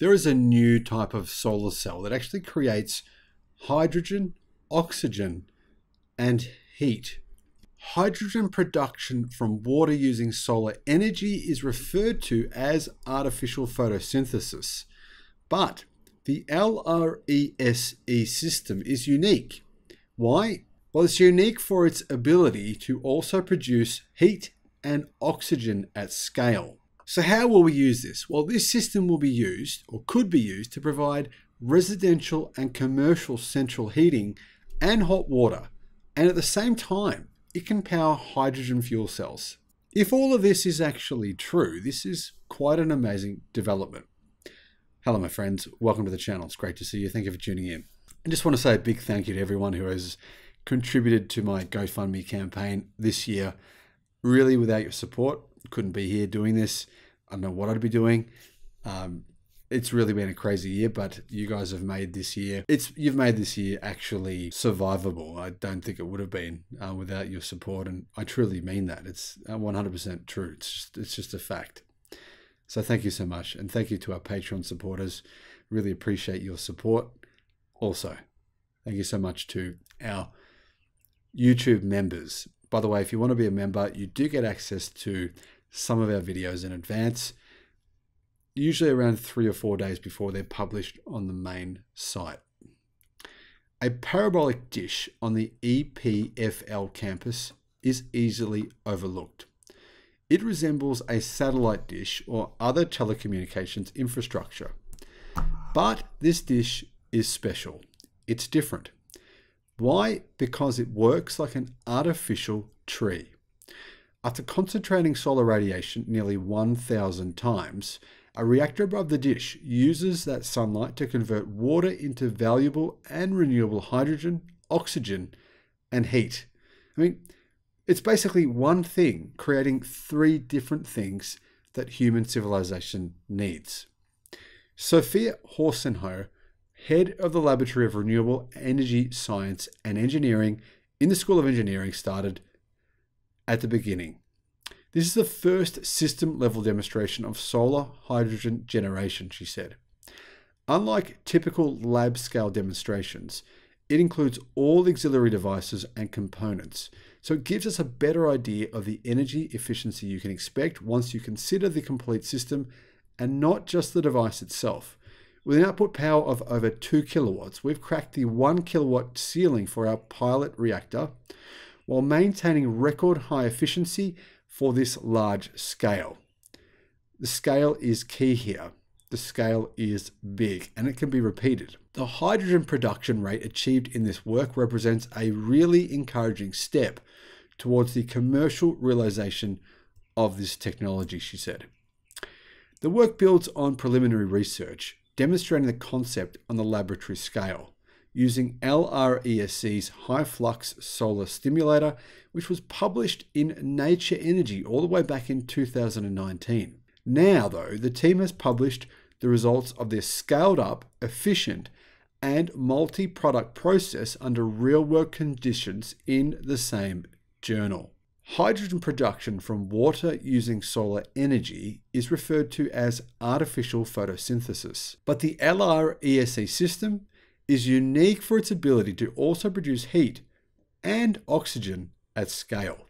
there is a new type of solar cell that actually creates hydrogen, oxygen, and heat. Hydrogen production from water using solar energy is referred to as artificial photosynthesis. But the LRESE system is unique. Why? Well, it's unique for its ability to also produce heat and oxygen at scale. So, how will we use this? Well, this system will be used or could be used to provide residential and commercial central heating and hot water, and at the same time, it can power hydrogen fuel cells. If all of this is actually true, this is quite an amazing development. Hello, my friends. Welcome to the channel. It's great to see you. Thank you for tuning in. I just want to say a big thank you to everyone who has contributed to my GoFundMe campaign this year. Really, without your support, couldn't be here doing this. I don't know what I'd be doing. Um, it's really been a crazy year, but you guys have made this year. It's you've made this year actually survivable. I don't think it would have been uh, without your support, and I truly mean that. It's 100% uh, true. It's just, it's just a fact. So thank you so much. And thank you to our Patreon supporters. Really appreciate your support. Also, thank you so much to our YouTube members. By the way, if you want to be a member, you do get access to some of our videos in advance, usually around three or four days before they're published on the main site. A parabolic dish on the EPFL campus is easily overlooked. It resembles a satellite dish or other telecommunications infrastructure. But this dish is special. It's different. Why? Because it works like an artificial tree. After concentrating solar radiation nearly 1,000 times, a reactor above the dish uses that sunlight to convert water into valuable and renewable hydrogen, oxygen, and heat. I mean, it's basically one thing creating three different things that human civilization needs. Sophia Haussener, head of the Laboratory of Renewable Energy Science and Engineering in the School of Engineering, started at the beginning. This is the first system level demonstration of solar hydrogen generation, she said. Unlike typical lab scale demonstrations, it includes all auxiliary devices and components, so it gives us a better idea of the energy efficiency you can expect once you consider the complete system and not just the device itself. With an output power of over 2 kilowatts, we've cracked the 1 kilowatt ceiling for our pilot reactor while maintaining record high efficiency for this large scale. The scale is key here. The scale is big and it can be repeated. The hydrogen production rate achieved in this work represents a really encouraging step towards the commercial realization of this technology, she said. The work builds on preliminary research, demonstrating the concept on the laboratory scale, using LRESE's high flux solar simulator, which was published in Nature Energy all the way back in 2019. Now, though, the team has published the results of their scaled up, efficient, and multi product process under real world conditions in the same journal. Hydrogen production from water using solar energy is referred to as artificial photosynthesis. But the LRESE system is unique for its ability to also produce heat and oxygen at scale.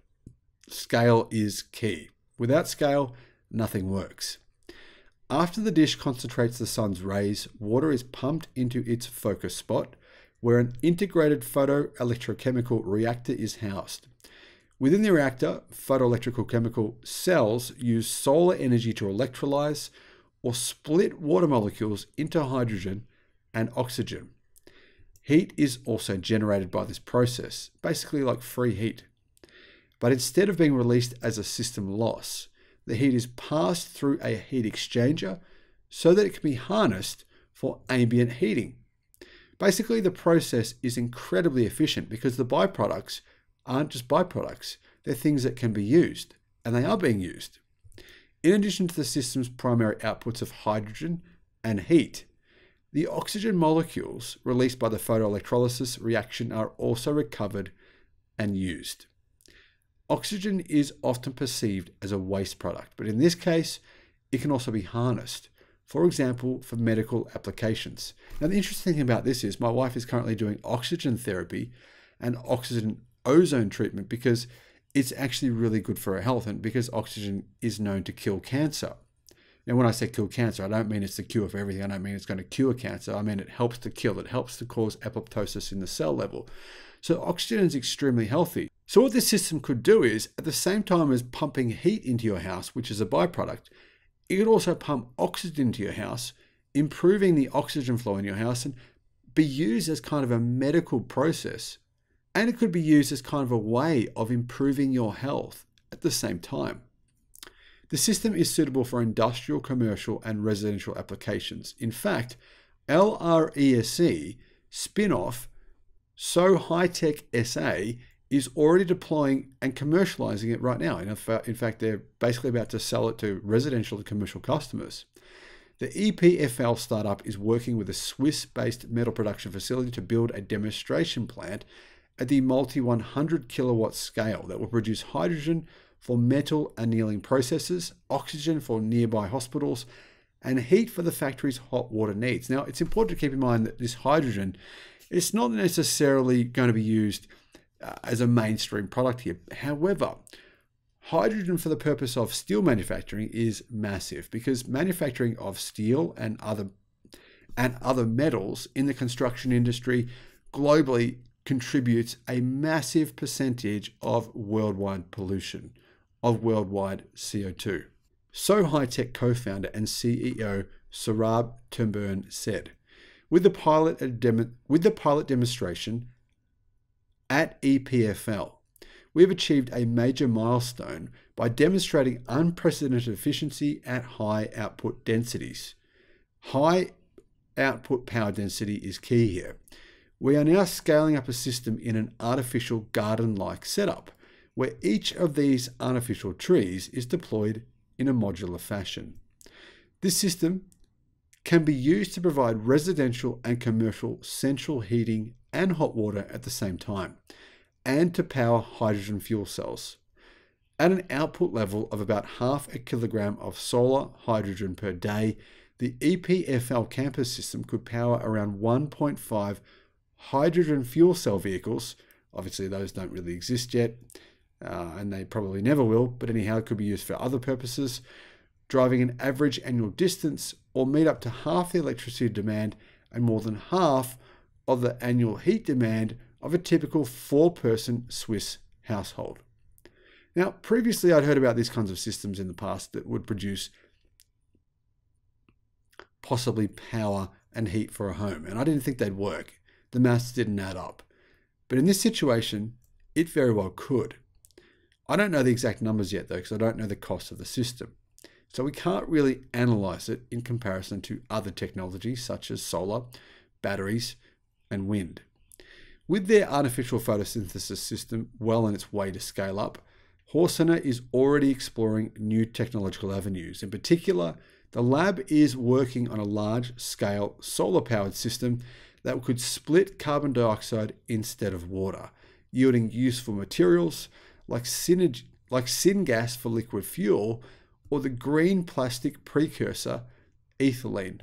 Scale is key. Without scale, nothing works. After the dish concentrates the sun's rays, water is pumped into its focus spot, where an integrated photoelectrochemical reactor is housed. Within the reactor, photoelectrical chemical cells use solar energy to electrolyze or split water molecules into hydrogen and oxygen. Heat is also generated by this process, basically like free heat. But instead of being released as a system loss, the heat is passed through a heat exchanger so that it can be harnessed for ambient heating. Basically, the process is incredibly efficient because the byproducts aren't just byproducts, they're things that can be used, and they are being used. In addition to the system's primary outputs of hydrogen and heat, the oxygen molecules released by the photoelectrolysis reaction are also recovered and used. Oxygen is often perceived as a waste product, but in this case, it can also be harnessed for example, for medical applications. Now, the interesting thing about this is my wife is currently doing oxygen therapy and oxygen ozone treatment because it's actually really good for her health and because oxygen is known to kill cancer. Now, when I say kill cancer, I don't mean it's the cure for everything. I don't mean it's going to cure cancer. I mean it helps to kill. It helps to cause apoptosis in the cell level. So oxygen is extremely healthy. So what this system could do is, at the same time as pumping heat into your house, which is a byproduct, it could also pump oxygen into your house, improving the oxygen flow in your house and be used as kind of a medical process. And it could be used as kind of a way of improving your health at the same time. The system is suitable for industrial, commercial, and residential applications. In fact, LRESE spin-off SoHHytec SA is already deploying and commercializing it right now. In fact, they're basically about to sell it to residential and commercial customers. The EPFL startup is working with a Swiss based metal production facility to build a demonstration plant at the multi 100 kilowatt scale that will produce hydrogen for metal annealing processes, oxygen for nearby hospitals, and heat for the factory's hot water needs. Now, it's important to keep in mind that this hydrogen it's not necessarily going to be used uh, as a mainstream product here. However, hydrogen for the purpose of steel manufacturing is massive because manufacturing of steel and other and other metals in the construction industry globally contributes a massive percentage of worldwide pollution of worldwide CO2. SoHHytec co founder and CEO Saurabh Tembhurne said, with the, pilot with the pilot demonstration at EPFL, we have achieved a major milestone by demonstrating unprecedented efficiency at high output densities. High output power density is key here. We are now scaling up a system in an artificial garden like setup where each of these artificial trees is deployed in a modular fashion. This system can be used to provide residential and commercial central heating and hot water at the same time, and to power hydrogen fuel cells. At an output level of about half a kilogram of solar hydrogen per day, the EPFL campus system could power around 1.5 hydrogen fuel cell vehicles. Obviously, those don't really exist yet, uh, and they probably never will, but anyhow, it could be used for other purposes, driving an average annual distance or meet up to half the electricity demand and more than half of the annual heat demand of a typical four person Swiss household. Now, previously I'd heard about these kinds of systems in the past that would produce possibly power and heat for a home, and I didn't think they'd work. The maths didn't add up. But in this situation, it very well could. I don't know the exact numbers yet, though, because I don't know the cost of the system. So we can't really analyze it in comparison to other technologies such as solar, batteries, and wind. With their artificial photosynthesis system well on its way to scale up, Haussener is already exploring new technological avenues. In particular, the lab is working on a large scale solar powered system that could split carbon dioxide instead of water, yielding useful materials like, synerg- like syngas for liquid fuel or the green plastic precursor ethylene.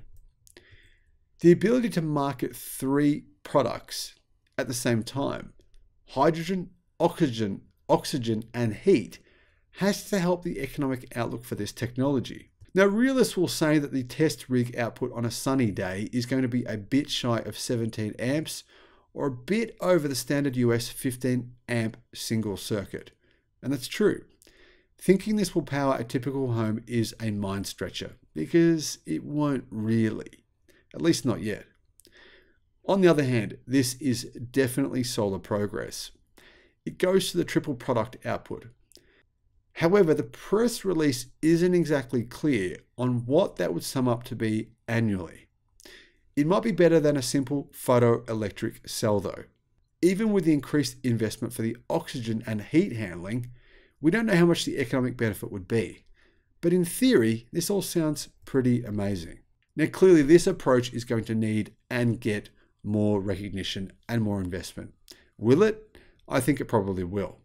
The ability to market three products at the same time, hydrogen, oxygen, oxygen and heat, has to help the economic outlook for this technology. Now, realists will say that the test rig output on a sunny day is going to be a bit shy of 17 amps or a bit over the standard US 15 amp single circuit. And that's true. Thinking this will power a typical home is a mind stretcher because it won't really, at least not yet. On the other hand, this is definitely solar progress. It goes to the triple product output. However, the press release isn't exactly clear on what that would sum up to be annually. It might be better than a simple photoelectric cell though. Even with the increased investment for the oxygen and heat handling, we don't know how much the economic benefit would be, but in theory, this all sounds pretty amazing. Now, clearly, this approach is going to need and get more recognition and more investment. Will it? I think it probably will.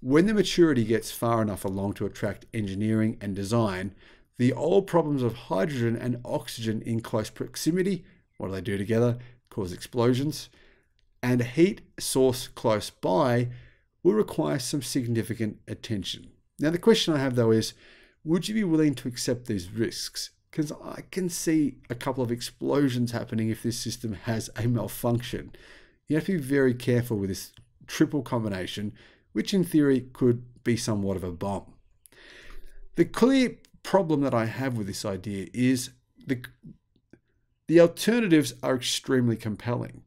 When the maturity gets far enough along to attract engineering and design, The old problems of hydrogen and oxygen in close proximity, what do they do together? Cause explosions. And a heat source close by will require some significant attention. Now, the question I have though is would you be willing to accept these risks? Because I can see a couple of explosions happening if this system has a malfunction. You have to be very careful with this triple combination, which in theory could be somewhat of a bomb. The clear problem that I have with this idea is the, the alternatives are extremely compelling.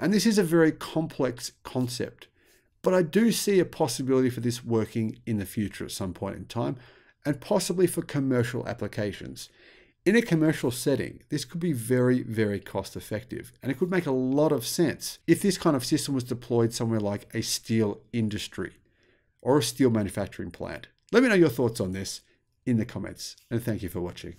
And this is a very complex concept, but I do see a possibility for this working in the future at some point in time, and possibly for commercial applications. In a commercial setting, this could be very, very cost effective, and it could make a lot of sense if this kind of system was deployed somewhere like a steel industry or a steel manufacturing plant. Let me know your thoughts on this in the comments, and thank you for watching.